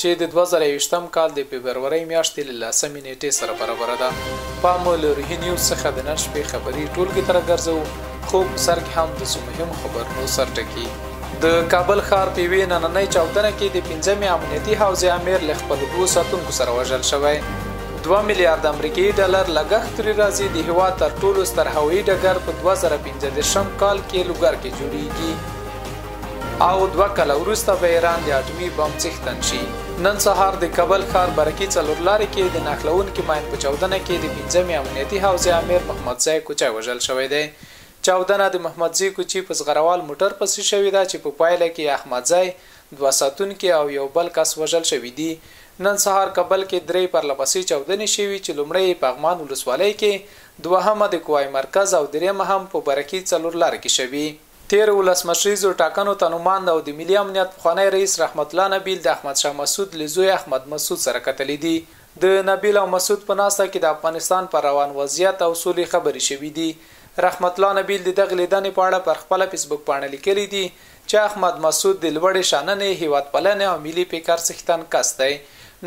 چې د دوه زره یوویشتم کال د فبرورۍ میاشتې له لسمې نېټې سره برابره ده. پام مو له روهي نیوز څخه د نن شپې خبري ټولګې ته راګرځوو، خو په سر کې هم د څو مهمو خبرونو سر ټکي. د کابل ښار په یوې نننۍ چاودنه کې د پنځمې امنیتي حوزې امیر له خپلو دوو ساتونکو سره وژل شوی. دوه میلیارد امریکایي ډالر لګښت ترې راځي، د هېواد تر ټولو ستر هوایي ډګر په دوه زره پنځه دېرشم کال کې لوګر کې جوړېږي. او دوه کاله وروسته به ایران د اټومي بم څښتن شي. نن سهار د کابل ښار برکي څلورلارې کې د نښلوونکي ماین په چاودنه کې د پنځمې امنیتي حوزې امیر محمدزی کوچی وژل شوی دی. چاودنه د محمدزي کوچي په زغروال موټر پسې شوې ده چې په پایله کې احمدزی، دوه ساتونکي او یو بل کس وژل شوي دي. نن سهار کابل کې درې پرلپسې چاودنې شوي چې لومړۍ یې پغمان ولسوالۍ کې، دوهمه د کوای مرکز او دریمه هم په برکي څلورلارې کې شوې. تېرو ولسمشريزو ټاکنو ته نوماند او د ملي امنيت پخوانی رئيس رحمت الله نبيل د احمد شاه مسعود له زوی احمد مسعود سره کتلي دي. د نبيل او مسعود په ناسته کې د افغانستان پر روان وضعيت او سولې خبرې شوي دي. رحمت الله نبيل د دغې ليدنې په اړه پر خپله فېسبوک پاڼه ليکلي دي چې احمد مسعود د لوړې شننې، هېوادپالنې او ملي پېکر څښتن کس دی.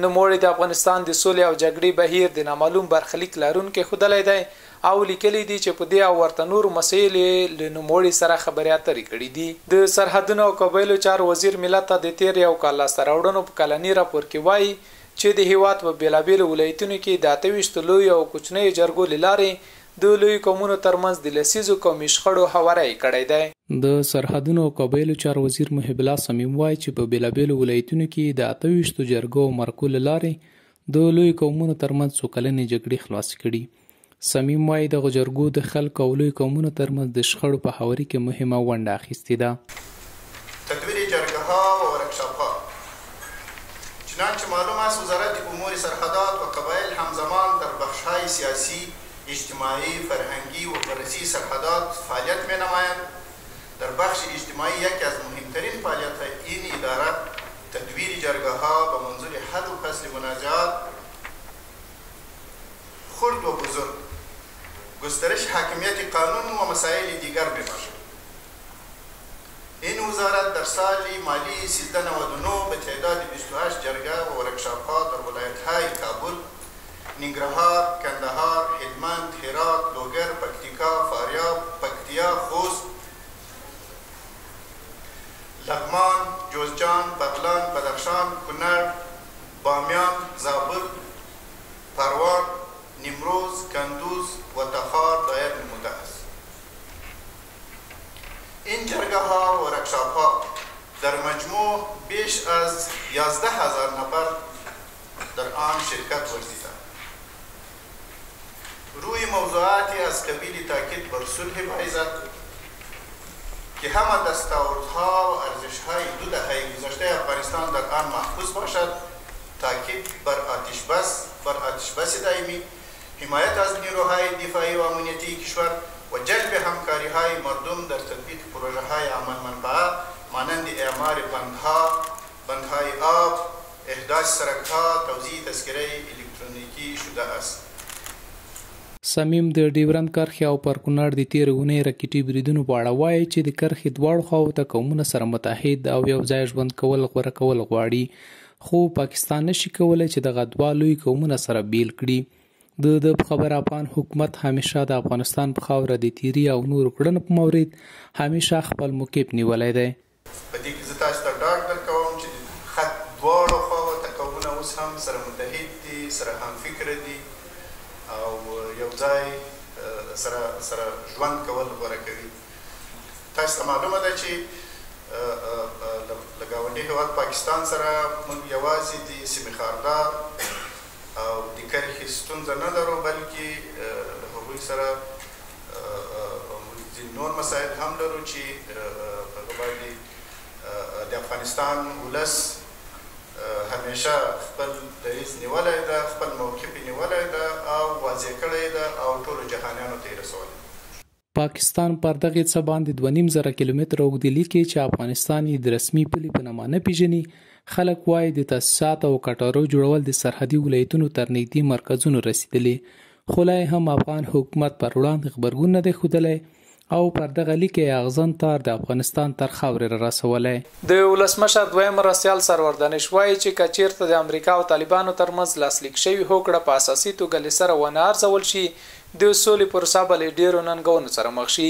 نوموړي د افغانستان د سولې او جګړې بهير د نامعلوم برخليک لرونکی ښودلی دی او لیکلي دي چې په دې او ورته نورو مسئلو یې له نوموړي سره خبرې اترې کړې دي. د سرحدونو او قبایلو چارو وزیر ملت ته د تېر یو کال لاسته راوړنو په کلني راپور کې وايي چې د هېواد په بېلابېلو ولایتونو کې د اته ویشت لویو او کوچنیو جرګو له لارې د لویو قومونو ترمنځ د لسیزو قومي شخړو هواری یې کړی دی. د سرحدونو او قبایلو چارو وزیر محب الله صمیم وايي چې په بېلابېلو ولایتونو کې یې د اته ویشت جرګو او مرکو له لارې د لویو قومونو ترمنځ څو کلنې جګړې خلاصې کړي صمیم وايي، دغو جرګو د خلکو او لوی قومونو ترمنځ د شخړو په هواري کې مهمه ونډه اخیستې ده. تدویر جرګه ها و ورکشاپ ها چنانچه معلوم است وزارت امور سرحدات و قبایل همزمان در بخش های سیاسی، اجتماعی، فرهنگی و فرضی سرحدات فعالیت می نماید، در بخش اجتماعی یکی از مهمترین فعالیت های این اداره تدویر جرګه ها به منظور حل و فصل منازعات، خرد و بزرگ گسترش حاکمیت قانون و مسائل دیگر می باشد. این وزارت در سال مالی سیزده نود و نه به تعداد بیست و هشت جرگه و ورکشاپها در ولایتهای کابل، ننگرهار، کندهار، هلمند، هرات، لوګر، پکتیکا، فاریاب، پکتیا، خوست، لغمان، جوزجان، بغلان، بدخشان، کونړ، بامیان، زابل، پروان، نیمروز، کندوز و تخار دایر نموده است. این جرگه ها ورکشاپ ها در مجموع بیش از یازده هزار نفر در آن شرکت ورزیده. روی موضوعات از قبیل تاکید بر صلح باعزت که همه دستاوردها و ارزشهای دو دهه گذشته افغانستان در آن محفوظ باشد، تاکید بر آتش بس، بر آتش بس دایمی، حمایت از نیروهای دفاعی و امنیتی کشور و جلب همکاریهای مردم در تطبیق پروژههای عامالمنفعه مانند اعمار بندها، بنکهای آب احداث سرکها توزیع تذکره الکترونیکی شده است. صمیم د ډیورند کرښې او پر کونړ د تېرې اونۍ راکټي بریدونو په اړه وايي چې د کرښې دواړو خواوو ته قومونه سره متحد او یو ځای ژوند کول غوره کول غواړي، خو پاکستان نه شي کولی چې دغه دوه لوی قومونه سره بېل کړي. د ده په خبره افغان حکومت همېشه د افغانستان په خاوره د تېري او نورو کړنو په مورد همېشه خپل موقف نیولی دی. په دې کې زه تاسو ته ډاډ درکوم چې د خط دواړو خواوو ته قومونه اوس هم سره متحد دي، سره همفکره دي او یو ځای سره سره ژوند کول غوره کوي. تاسو ته معلومه ده چې له ګاونډي هېواد پاکستان سره موږ یوازې د سیمې خاردار او د کرښې ستونزه نه لرو، بلکې له هغوی سره ځینې نور مسایل هم لرو چې په هغه باندې د افغانستان ولس همیشه خپل دریځ نیولی ده، خپل موقف یې نیولی ده او واضح کړی یې ده او ټولو جهانیانو ته یې رسولی ده. پاکستان پر دغې څه باندې دوه نیم زره کیلومتره اوږدې لیکې چې افغانستان یې د رسمي پولې په نامه نه پېژني، خلک وايي د تاسیسات او کټارو جوړول د سرحدي ولایتونو تر نږدې مرکزونو رسېدلي، خو لا هم افغان حکومت پر وړاندې غبرګون نه دی ښودلی او پر دغه لیک یې اغزن تار د افغانستان تر خاورې را رسولی. د ولسمشر دویم مرستیال سرور دانش وايي چې که چېرته د امریکا او طالبانو ترمنځ لاسلیک شوې هوکړه په اساسي توګه له سره ونه ارزول شي، د سولې پروسه به له ډېرو ننګونو سره مخ شي.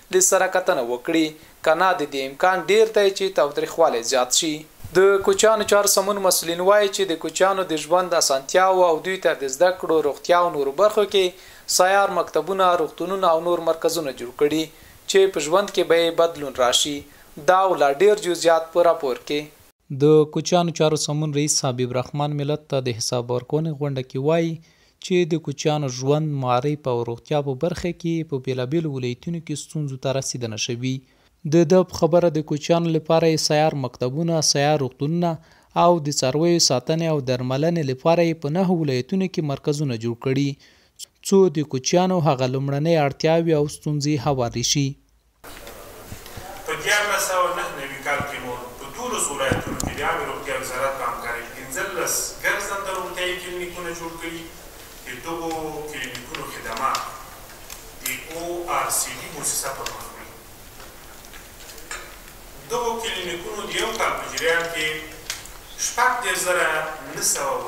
له سره کتنه وکړي، که نه د دې امکان ډېر دی چې تاوتریخوالی زیات شي. د کوچیانو چارو سمون مسؤلین وايي چې د کوچیانو د ژوند اسانتیاوو او دوی ته د زده کړو، روغتیا او نورو برخو کې سیار مکتبونه، روغتونونه او نور مرکزونه جوړ کړي چې په ژوند کې به یې بدلون راشي. دا او لا ډېر جزیات په راپور کې. د کوچیانو چارو سمون رئیس حبیب رحمان ملت ته د حساب ورکونې غونډه کې وايي چې د کوچیانو ژوند، معارف او روغتیا په برخه کې یې په بېلابېلو ولایتونو کې ستونزو ته رسېدنه شوي. د ده په خبره د کوچیانو لپاره یې سیار مکتبونه، سیار روغتونونه او د څارویو ساتنې او درملنې لپاره یې په نهه ولایتونو کې مرکزونه جوړ کړي څو د کوچیانو هغه لومړنۍ اړتیاوې او ستونزې هوارې شي. په دیارلس سوه نهه نوي کال کې مو په دولسو ولایتونو کې د عامې روغتیا وزارت په همکارۍ پنځلس ګرځنده روغتیايي کلینیکونه جوړ کړي چې دغو کلینیکونو خدمات د او ار سي ډي موسسه پر مخ وړي. دغو کلینیکونو د یو کال په جریان کې شپږ دېرش زره نهه سوه او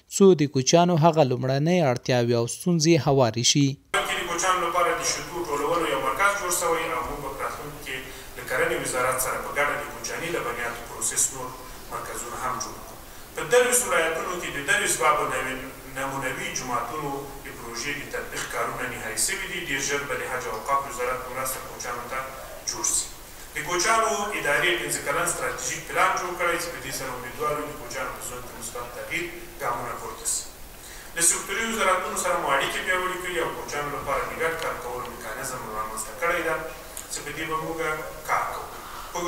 څو د کوچیانو هغه لومړنۍ اړتیاوې او ستونزې هوارې شي. په کلي کې د کوچیانو لپاره د شیدو ټولولو یو مرکز جوړ شوی او موږ به په راتلونکي کې له کرنې وزارت سره په ګډه د کوچیاني لبنیاتو پروسس نور مرکزونه هم جوړ کړو. په درویشت ولایتونو کې د درویشت بابو نمونوي جوماتونو د پروژې د تطبیق کارونه نهايي شوي دي، ډېر ژر به د حج او اوقافو وزارت په مرسته کوچیانو ته جوړ شي. د کوچیانو ادارې پنځه کلن ستراتیژیک پلان جوړ کړی چې په دې سره امیدوار یو د کوچیانو په ژوند کې مثبت تغیر ګامونه پورته شي. له سکتوري وزارتونو سره مو اړیکې پیاوړي کړي او کوچیانو لپاره د ګډ کار کولو میکانیزم رامنځته کړی ده چې په دې به موږ کار کوو. په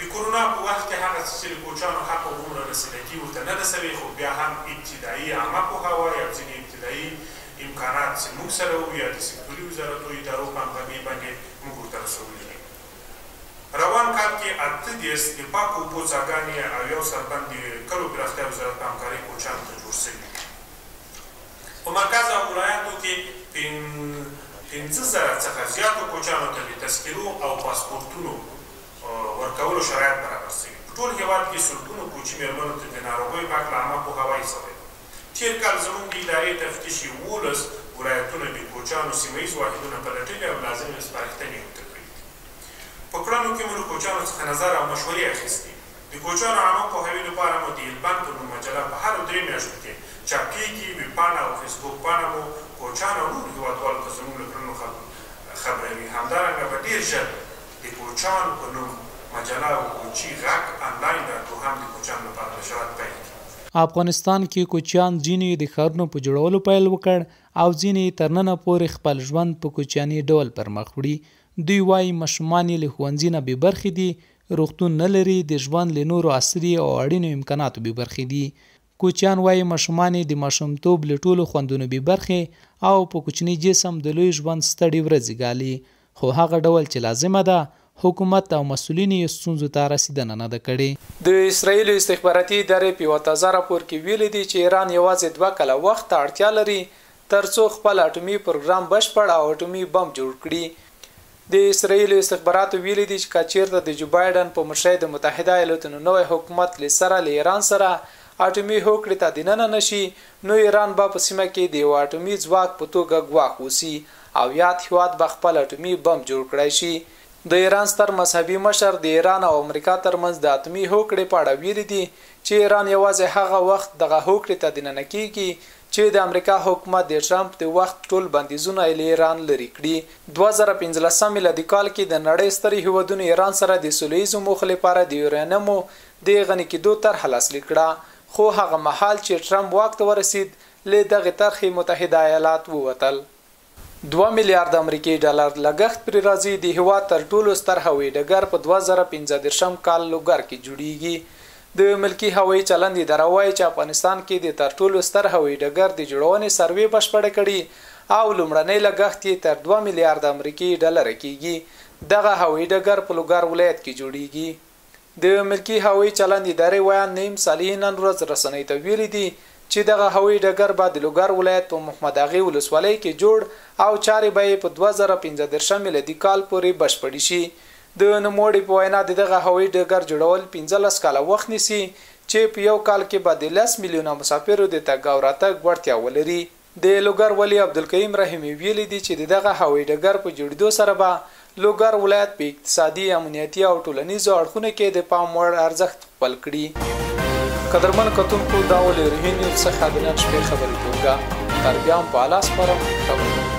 د کورونا په وخت کې هغه څه چې د کوچیانو حق او هومره رسیدګي ورته نه ده سوې خو بیا هم ابتدايي عامه پوهاوی او ځینې ابتدايي امکانات چې موږ سره وو یا د سکتوري وزارتو ادارو په همغږۍ باندې موږ ورته رسولي دي. روان کال کې اته دېرش د پاکو اوبو څاګانې او یو سربند د کلو پراختیا وزارت په همکارۍ کوچیانو ته جوړ شوي دي. په مرکز او ولایاتو کې پنځه زره څخه زیاتو کوچیانو ته د تذکرو او پاسپورتونو ورکولو شرایط برابر شوي. په ټول هېواد کې سلګونو کوچي مېرمنو ته د ناروغیو په هکله عامه پوهاوی شوی. تېر کال زموږ د ادارې تفتیش یوولس ولایتونه د کوچیانو سیمه ییز واحدونه پلټلي او لازمې سپارښتنې یې ورته کړي دي. په کړنو کې مو له کوچیانو څخه نظر او مشورې اخیستي دي. د کوچیانو عامه پوهاوي لپاره مو د البن په نوم مجله په هرو درې میاشتو کې چاپېږي، ویب پاڼه او فیسبوک پاڼه مو کوچیانو او نورو هېوادوالو ته زموږ له کړنو خبروي، همدارنګه به ډېر ژر د کوچیانو په نوم مجله او کوچي غږ انلاین راډیو هم د کوچیانو لپاره نشرات پیل کړي. افغانستان کې کوچیان ځینو یې د ښارونو په جوړولو پیل وکړ او ځینې یې تر ننه پورې خپل ژوند په کوچیاني ډول پر مخ وړي. دوی وايي، ماشومان یې له ښوونځي نه بې برخې دي، روغتون نه لري، د ژوند له نورو عصري او اړینو امکاناتو بې برخې دي. کوچیان وايي، ماشومان یې د ماشومتوب له ټولو خوندونو بې برخې او په کوچني جسم د لوی ژوند ستړې ورځې ګالي. خو هغه ډول چې لازمه ده، حکومت او مسؤلین یې ستونزو ته رسیدنه نه ده کړې. د اسراییل استخباراتي ادارې په یوه تازه راپور کې ویلي دي چې ایران یوازې دوه کاله وخت ته اړتیا لري تر څو خپل اټومي پروګرام بشپړ او اټومي بم جوړ کړي. د اسراییل استخباراتو ویلي دي چې که چیرته د جو بایډن په مشرۍ د متحده ایالتونو نوی حکومت له سره له ایران سره اټومي هوکړې ته دننه نه شي، نو ایران به په سیمه کې د یوه اټومي ځواک په توګه ګواښ اوسي او یاد هیواد به خپل اټومي بم جوړ کړای شي. د ایران ستر مذهبي مشر د ایران او امریکا ترمنځ د اتومي هوکړې په اړه ویلي دي چې ایران یوازې هغه وخت دغه هوکړې ته دننه کیږي چې د امریکا حکومت د ټرمپ د وخت ټول بندیزونه له ایران لرې کړي. دوه زره پنځلس میلادي کال کې د نړۍ سترې هیوادونو ایران سره د سوله ایزو موخو لپاره د یورانیمو د غني کیدو طرحه لاسلیک کړه خو هغه مهال چې ټرمپ واک ته ورسید له دغې طرحې متحده ایالات ووتل. دوه میلیارد امریکې ډالر لګښت پرې راځي، د هېواد تر ټولو ستر هوایې ډګر په دوه زره پنځه دېرشم کال لوګر کې جوړیږي. د ملکي هوایې چلند اداره وایې چې افغانستان کې د تر ټولو ستر هوایې ډګر د جوړونې سروې بشپړه کړي او لومړنی لګښت یې تر دوه میلیارد امریکې ډالره کیږي. دغه هوایې ډګر په لوګر ولایت کې جوړیږي. د ملکي هوایي چلند ادارې ویاند نعیم صالحي نن ورځ رسنیو ته ویلي دي چې دغه هوایي ډګر به د لوګر ولایت په محمد اغې ولسوالۍ کې جوړ او چارې به یې په دوه زره پنځه دېرش میلادي کال پورې بشپړې شي. د نوموړي په وینا د دغه هوایي ډګر جوړول پنځلس کاله وخت نیسي چې په یو کال کې به د لس میلیونه مسافرو د تګ او راتګ وړتیا ولري. د لوګر والي عبدالقیوم رحیمي ویلي دي چې د دغه هوایي ډګر په جوړیدو سره به لوګر ولایت په اقتصادي، امنیتي او ټولنیزو اړخونو کې د پام وړ ارزښت خپل کړي. قدرمن کتونکو دا و له روهي نیوز څخه د نن شپې خبري ټولګه. تر بیا هم په الله سپارم. ښه ورځ.